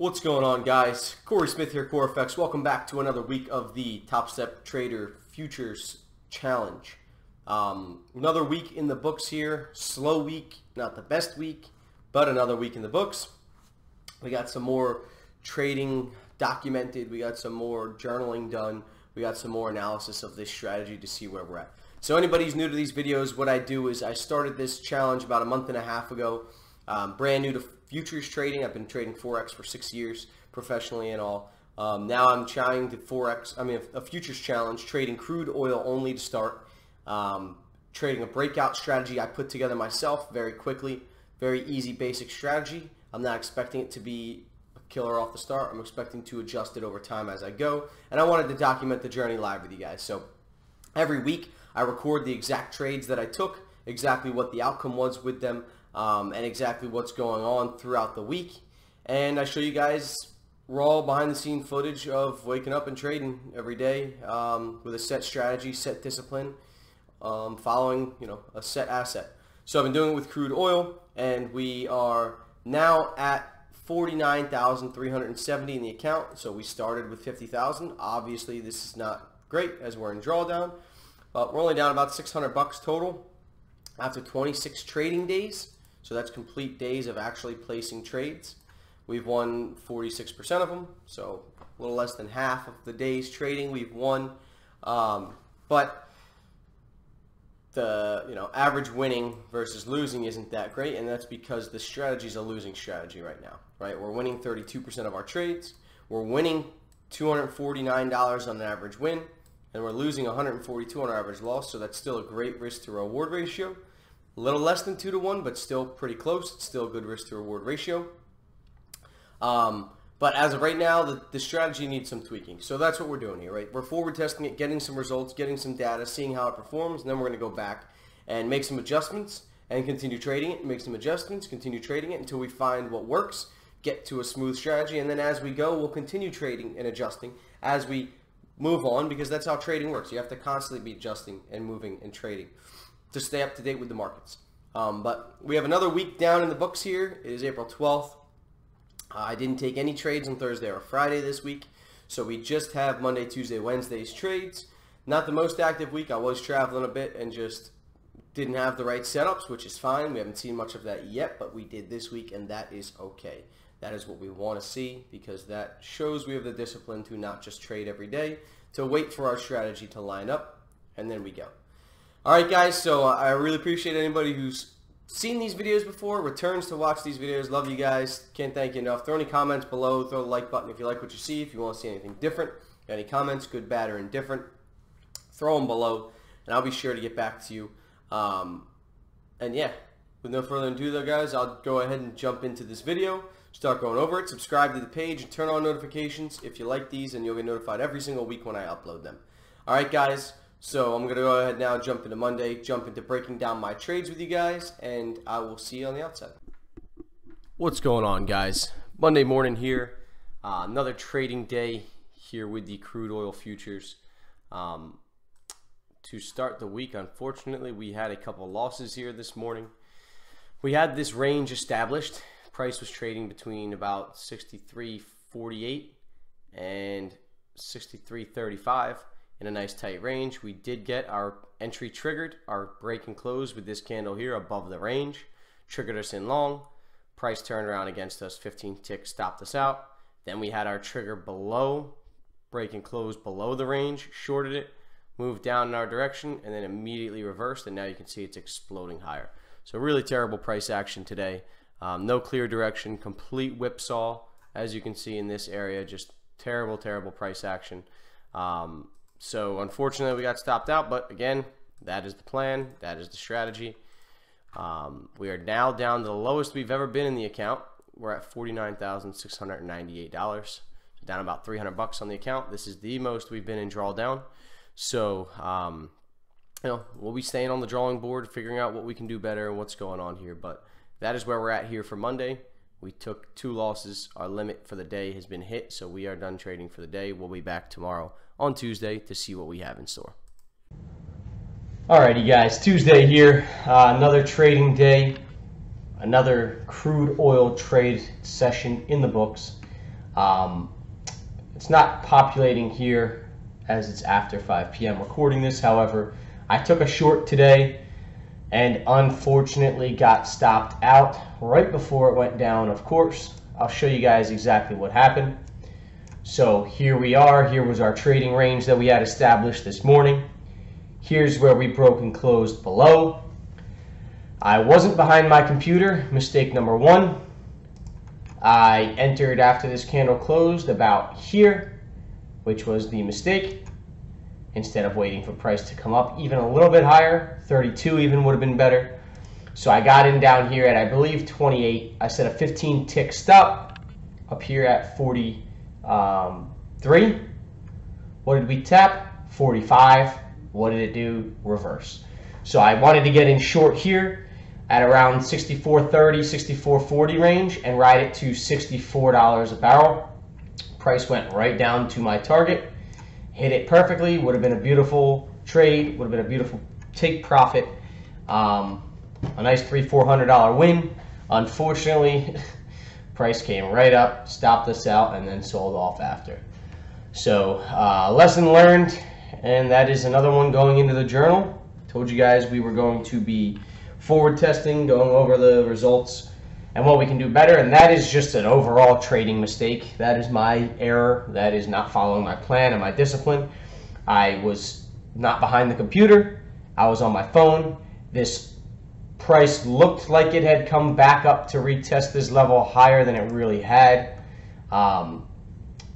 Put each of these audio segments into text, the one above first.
What's going on guys? Corey Smith here, CoreFX. Welcome back to another week of the Top Step Trader Futures Challenge. Um, another week in the books here. Slow week, not the best week, but another week in the books. We got some more trading documented. We got some more journaling done. We got some more analysis of this strategy to see where we're at. So anybody who's new to these videos, what I do is I started this challenge about a month and a half ago. Um, brand new to futures trading. I've been trading Forex for six years professionally and all. Um, now I'm trying to Forex, I mean a futures challenge, trading crude oil only to start. Um, trading a breakout strategy I put together myself very quickly. Very easy basic strategy. I'm not expecting it to be a killer off the start. I'm expecting to adjust it over time as I go. And I wanted to document the journey live with you guys. So every week I record the exact trades that I took, exactly what the outcome was with them um, and exactly what's going on throughout the week. And I show you guys raw behind the scene footage of waking up and trading every day um, with a set strategy, set discipline, um, following you know a set asset. So I've been doing it with crude oil, and we are now at 49,370 in the account. So we started with 50,000. Obviously, this is not great as we're in drawdown, but we're only down about 600 bucks total after 26 trading days. So that's complete days of actually placing trades. We've won 46% of them, so a little less than half of the days trading we've won. Um, but the you know average winning versus losing isn't that great, and that's because the strategy is a losing strategy right now. Right, we're winning 32% of our trades. We're winning $249 on an average win, and we're losing 142 on our average loss. So that's still a great risk to reward ratio. A little less than 2 to 1, but still pretty close. It's still a good risk to reward ratio. Um, but as of right now, the, the strategy needs some tweaking. So that's what we're doing here, right? We're forward testing it, getting some results, getting some data, seeing how it performs, and then we're going to go back and make some adjustments and continue trading it, make some adjustments, continue trading it until we find what works, get to a smooth strategy, and then as we go, we'll continue trading and adjusting as we move on because that's how trading works. You have to constantly be adjusting and moving and trading to stay up to date with the markets. Um, but we have another week down in the books here. It is April 12th. Uh, I didn't take any trades on Thursday or Friday this week. So we just have Monday, Tuesday, Wednesday's trades. Not the most active week. I was traveling a bit and just didn't have the right setups, which is fine. We haven't seen much of that yet, but we did this week, and that is okay. That is what we want to see because that shows we have the discipline to not just trade every day, to wait for our strategy to line up, and then we go. All right, guys, so uh, I really appreciate anybody who's seen these videos before, returns to watch these videos. Love you guys. Can't thank you enough. Throw any comments below. Throw the like button if you like what you see. If you want to see anything different, got any comments, good, bad, or indifferent, throw them below, and I'll be sure to get back to you. Um, and yeah, with no further ado, though, guys, I'll go ahead and jump into this video. Start going over it. Subscribe to the page and turn on notifications if you like these, and you'll get notified every single week when I upload them. All right, guys. So I'm going to go ahead now, jump into Monday, jump into breaking down my trades with you guys, and I will see you on the outside. What's going on, guys? Monday morning here. Uh, another trading day here with the crude oil futures. Um, to start the week, unfortunately, we had a couple losses here this morning. We had this range established. Price was trading between about 63.48 and 63.35 in a nice tight range. We did get our entry triggered, our break and close with this candle here above the range. Triggered us in long. Price turned around against us, 15 ticks stopped us out. Then we had our trigger below, break and close below the range, shorted it, moved down in our direction, and then immediately reversed, and now you can see it's exploding higher. So really terrible price action today. Um, no clear direction, complete whipsaw, as you can see in this area, just terrible, terrible price action. Um, so unfortunately, we got stopped out. But again, that is the plan. That is the strategy. Um, we are now down to the lowest we've ever been in the account. We're at $49,698. Down about 300 bucks on the account. This is the most we've been in drawdown. So, um, you know, we'll be staying on the drawing board, figuring out what we can do better and what's going on here. But that is where we're at here for Monday. We took two losses. Our limit for the day has been hit, so we are done trading for the day. We'll be back tomorrow on Tuesday to see what we have in store. Alrighty guys, Tuesday here, uh, another trading day, another crude oil trade session in the books. Um, it's not populating here as it's after 5 p.m. recording this. However, I took a short today and unfortunately got stopped out right before it went down, of course. I'll show you guys exactly what happened. So here we are. Here was our trading range that we had established this morning. Here's where we broke and closed below. I wasn't behind my computer, mistake number one. I entered after this candle closed about here, which was the mistake. Instead of waiting for price to come up even a little bit higher, 32 even would have been better. So I got in down here at, I believe, 28. I set a 15 tick stop up here at 43. Um, 3. what did we tap? 45. What did it do? Reverse. So I wanted to get in short here at around 64.30, 64.40 range and ride it to $64 a barrel. Price went right down to my target, hit it perfectly, would have been a beautiful trade, would have been a beautiful take profit. Um, a nice three, four hundred dollar win. Unfortunately, price came right up, stopped us out, and then sold off after. So, uh, lesson learned, and that is another one going into the journal. Told you guys we were going to be forward testing, going over the results and what we can do better. And that is just an overall trading mistake. That is my error. That is not following my plan and my discipline. I was not behind the computer. I was on my phone. This price looked like it had come back up to retest this level higher than it really had. Um,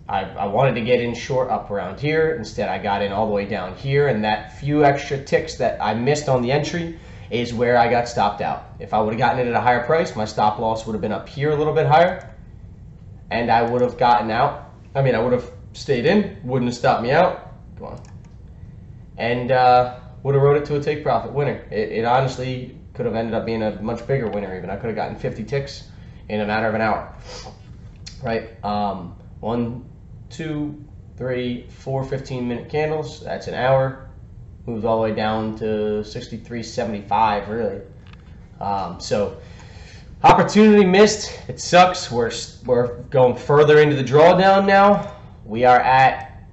I, I, wanted to get in short up around here. Instead, I got in all the way down here, and that few extra ticks that I missed on the entry is where I got stopped out. If I would have gotten it at a higher price, my stop loss would have been up here a little bit higher, and I would have gotten out. I mean, I would have stayed in, wouldn't have stopped me out. Come on. And uh, would have wrote it to a take profit winner. It, it honestly could have ended up being a much bigger winner even. I could have gotten 50 ticks in a matter of an hour. Right? Um, one, two, three, four 15 minute candles. That's an hour. Moved all the way down to 63.75 really. Um, so opportunity missed. It sucks. We're, we're going further into the drawdown now. We are at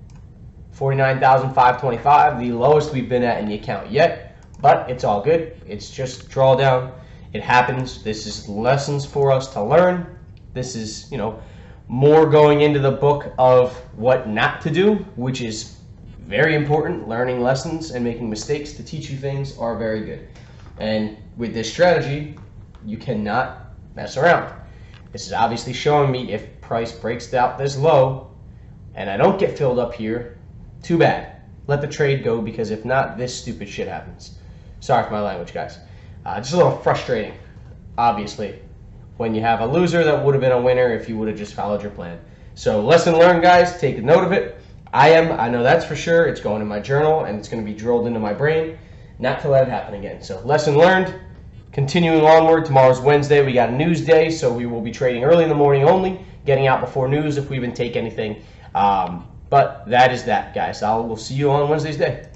49,525, the lowest we've been at in the account yet. But it's all good. It's just drawdown. It happens. This is lessons for us to learn. This is, you know, more going into the book of what not to do, which is very important. Learning lessons and making mistakes to teach you things are very good. And with this strategy, you cannot mess around. This is obviously showing me if price breaks out this low and I don't get filled up here, too bad. Let the trade go because if not, this stupid shit happens. Sorry for my language, guys. Uh, just a little frustrating, obviously, when you have a loser that would have been a winner if you would have just followed your plan. So lesson learned, guys. Take a note of it. I am, I know that's for sure. It's going in my journal and it's going to be drilled into my brain not to let it happen again. So lesson learned. Continuing onward, tomorrow's Wednesday. We got a news day, so we will be trading early in the morning only, getting out before news if we even take anything. Um, but that is that, guys. I will see you on Wednesday's day.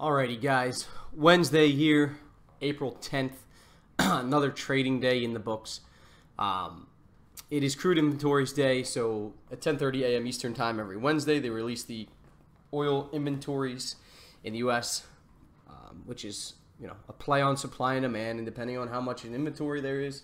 Alrighty, guys. Wednesday here, April 10th, another trading day in the books. Um, it is crude inventories day, so at 10:30 a.m. Eastern Time every Wednesday, they release the oil inventories in the U.S., um, which is you know a play on supply and demand, and depending on how much in inventory there is,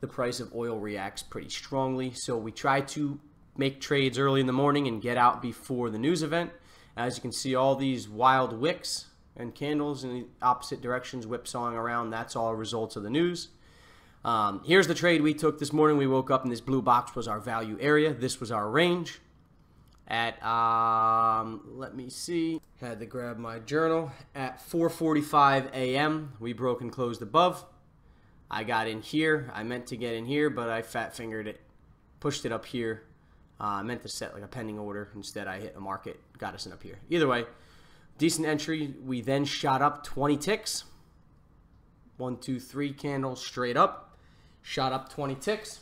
the price of oil reacts pretty strongly. So we try to make trades early in the morning and get out before the news event. As you can see, all these wild wicks and candles in the opposite directions whipsawing around. That's all results of the news. Um, here's the trade we took this morning. We woke up and this blue box was our value area. This was our range. At, um, let me see, had to grab my journal. At 4.45 a.m., we broke and closed above. I got in here. I meant to get in here, but I fat fingered it, pushed it up here. Uh, I meant to set like a pending order. Instead, I hit a market, got us in up here. Either way, Decent entry. We then shot up 20 ticks. One, two, three candles straight up. Shot up 20 ticks.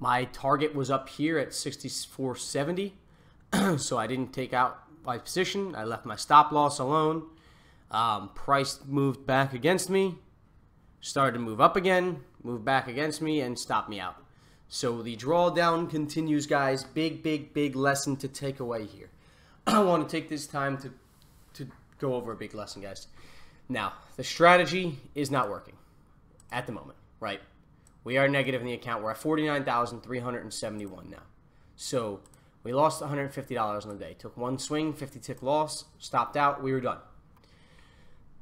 My target was up here at 64.70. so I didn't take out my position. I left my stop loss alone. Um, price moved back against me. Started to move up again. Moved back against me and stopped me out. So the drawdown continues, guys. Big, big, big lesson to take away here. I want to take this time to, to go over a big lesson, guys. Now, the strategy is not working at the moment, right? We are negative in the account. We're at 49371 now. So we lost $150 on the day. Took one swing, 50 tick loss, stopped out, we were done.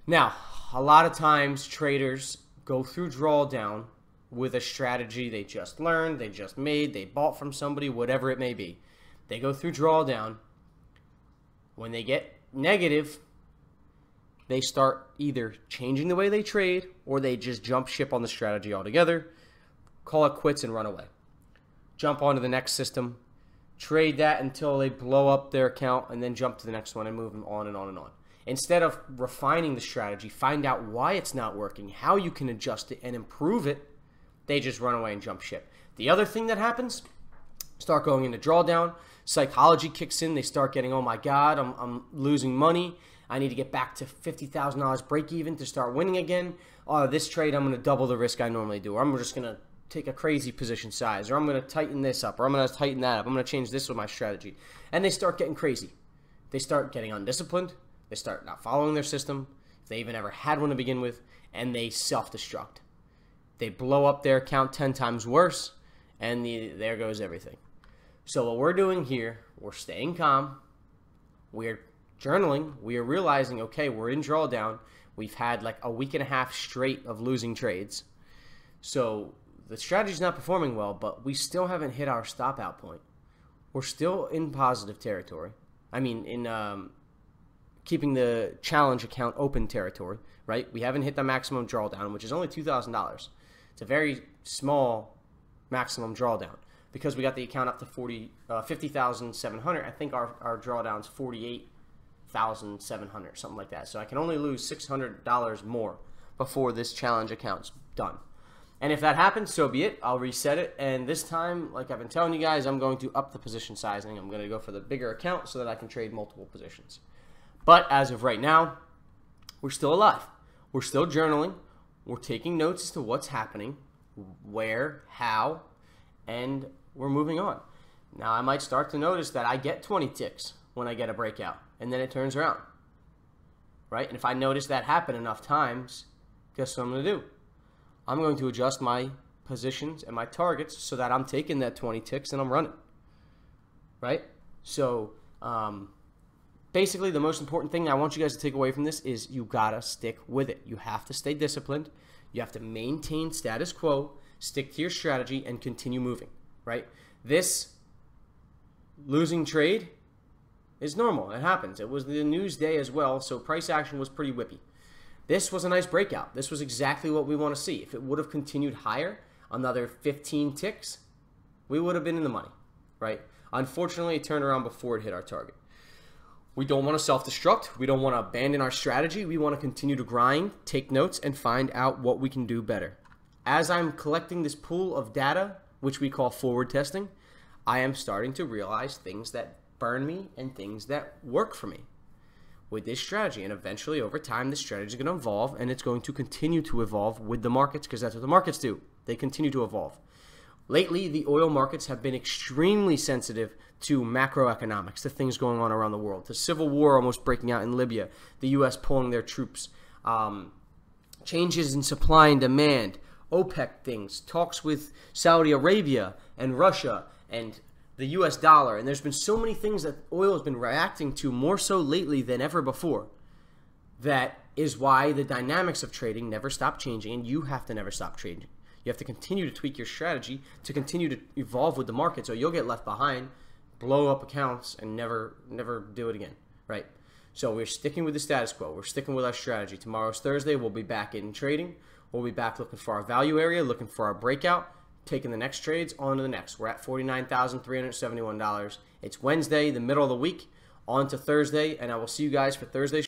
Now, a lot of times traders go through drawdown with a strategy they just learned, they just made, they bought from somebody, whatever it may be. They go through drawdown. When they get negative, they start either changing the way they trade or they just jump ship on the strategy altogether, call it quits and run away. Jump onto the next system, trade that until they blow up their account, and then jump to the next one and move them on and on and on. Instead of refining the strategy, find out why it's not working, how you can adjust it and improve it, they just run away and jump ship. The other thing that happens, start going into drawdown, psychology kicks in, they start getting, oh my God, I'm, I'm losing money. I need to get back to $50,000 break even to start winning again. Oh, this trade, I'm going to double the risk I normally do. Or I'm just going to take a crazy position size. Or I'm going to tighten this up. Or I'm going to tighten that up. I'm going to change this with my strategy. And they start getting crazy. They start getting undisciplined. They start not following their system. If they even ever had one to begin with. And they self destruct. They blow up their account 10 times worse. And the, there goes everything. So what we're doing here, we're staying calm. We're journaling, we are realizing, okay, we're in drawdown. We've had like a week and a half straight of losing trades. So the strategy's not performing well, but we still haven't hit our stop out point. We're still in positive territory. I mean, in um, keeping the challenge account open territory, right? We haven't hit the maximum drawdown, which is only $2,000. It's a very small maximum drawdown because we got the account up to 40, uh, 50,700. I think our, our drawdown's 48 thousand seven hundred, something like that. So I can only lose six hundred dollars more before this challenge account's done. And if that happens, so be it. I'll reset it. And this time, like I've been telling you guys, I'm going to up the position sizing. I'm going to go for the bigger account so that I can trade multiple positions. But as of right now, we're still alive. We're still journaling. We're taking notes as to what's happening, where, how, and we're moving on. Now I might start to notice that I get 20 ticks when I get a breakout and then it turns around. Right? And if I notice that happen enough times, guess what I'm going to do? I'm going to adjust my positions and my targets so that I'm taking that 20 ticks and I'm running. Right? So, um, basically, the most important thing I want you guys to take away from this is you got to stick with it. You have to stay disciplined. You have to maintain status quo, stick to your strategy, and continue moving. Right? This losing trade is normal. It happens. It was the news day as well, so price action was pretty whippy. This was a nice breakout. This was exactly what we want to see. If it would have continued higher, another 15 ticks, we would have been in the money, right? Unfortunately, it turned around before it hit our target. We don't want to self destruct. We don't want to abandon our strategy. We want to continue to grind, take notes, and find out what we can do better. As I'm collecting this pool of data, which we call forward testing, I am starting to realize things that burn me and things that work for me with this strategy. And eventually, over time, this strategy is going to evolve and it's going to continue to evolve with the markets because that's what the markets do. They continue to evolve. Lately, the oil markets have been extremely sensitive to macroeconomics, to things going on around the world, to civil war almost breaking out in Libya, the U.S. pulling their troops, um, changes in supply and demand, OPEC things, talks with Saudi Arabia and Russia, and the US dollar, and there's been so many things that oil has been reacting to more so lately than ever before. That is why the dynamics of trading never stop changing, and you have to never stop trading. You have to continue to tweak your strategy to continue to evolve with the market, so you'll get left behind, blow up accounts, and never never do it again. Right? So we're sticking with the status quo. We're sticking with our strategy. Tomorrow's Thursday. We'll be back in trading. We'll be back looking for our value area, looking for our breakout taking the next trades on to the next. We're at $49,371. It's Wednesday, the middle of the week, on to Thursday, and I will see you guys for Thursday.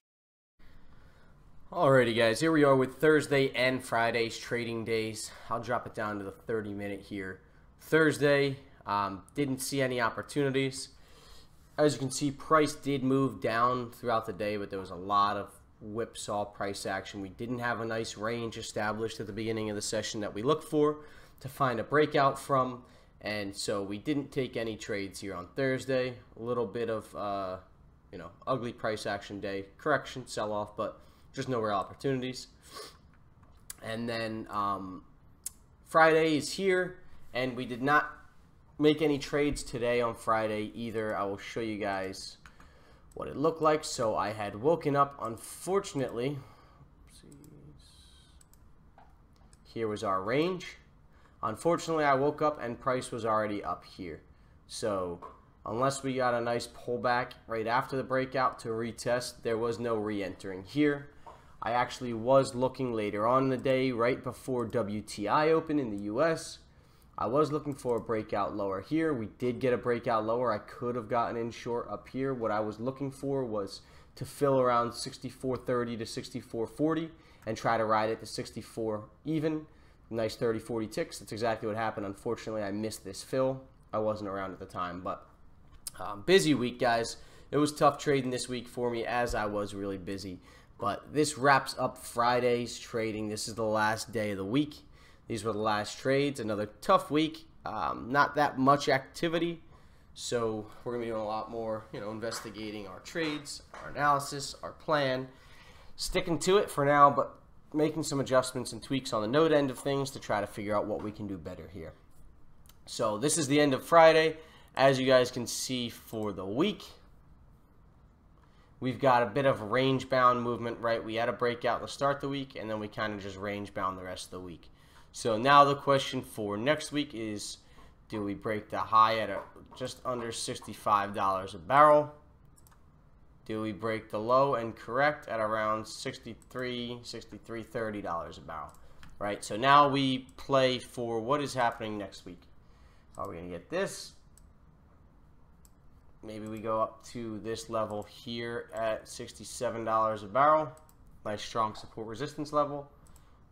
Alrighty, guys, here we are with Thursday and Friday's trading days. I'll drop it down to the 30 minute here. Thursday, um, didn't see any opportunities. As you can see, price did move down throughout the day, but there was a lot of whipsaw price action. We didn't have a nice range established at the beginning of the session that we look for to find a breakout from. And so we didn't take any trades here on Thursday. A little bit of, uh, you know, ugly price action day, correction, sell off, but just no real opportunities. And then um, Friday is here, and we did not make any trades today on Friday either. I will show you guys what it looked like. So I had woken up, unfortunately. Here was our range. Unfortunately, I woke up and price was already up here. So unless we got a nice pullback right after the breakout to retest, there was no re-entering here. I actually was looking later on in the day, right before WTI opened in the US. I was looking for a breakout lower here. We did get a breakout lower. I could have gotten in short up here. What I was looking for was to fill around 64.30 to 64.40 and try to ride it to 64 even. Nice 30 40 ticks. That's exactly what happened. Unfortunately i missed this fill. I wasn't around at the time but um, busy week guys. It was tough trading this week for me as i was really busy. But this wraps up friday's trading. This is the last day of the week these were the last trades another tough week um, not that much activity so we're going to be doing a lot more you know investigating our trades our analysis our plan sticking to it for now but making some adjustments and tweaks on the node end of things to try to figure out what we can do better here. So this is the end of Friday. As you guys can see for the week, we've got a bit of range bound movement, right? We had a breakout to start the week, and then we kind of just range bound the rest of the week. So now the question for next week is, do we break the high at a, just under $65 a barrel? do we break the low and correct at around 63 63 30 dollars a barrel? Right so now we play for what is happening next week. Are we gonna get this? Maybe we go up to this level here at 67 dollars a barrel. Nice strong support resistance level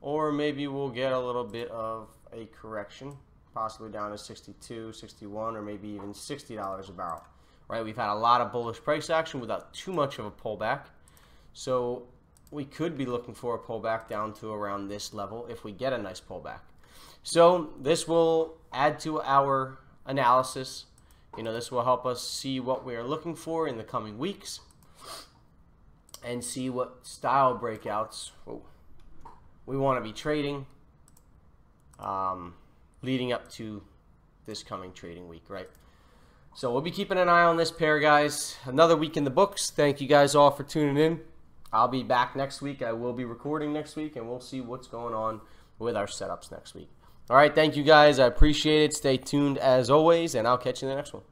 or maybe we'll get a little bit of a correction possibly down to 62 61 or maybe even 60 dollars a barrel right? We've had a lot of bullish price action without too much of a pullback. So we could be looking for a pullback down to around this level if we get a nice pullback. So this will add to our analysis. You know, this will help us see what we are looking for in the coming weeks and see what style breakouts we want to be trading um, leading up to this coming trading week, right? So we'll be keeping an eye on this pair, guys. Another week in the books. Thank you guys all for tuning in. I'll be back next week. I will be recording next week, and we'll see what's going on with our setups next week. All right, thank you guys. I appreciate it. Stay tuned as always, and I'll catch you in the next one.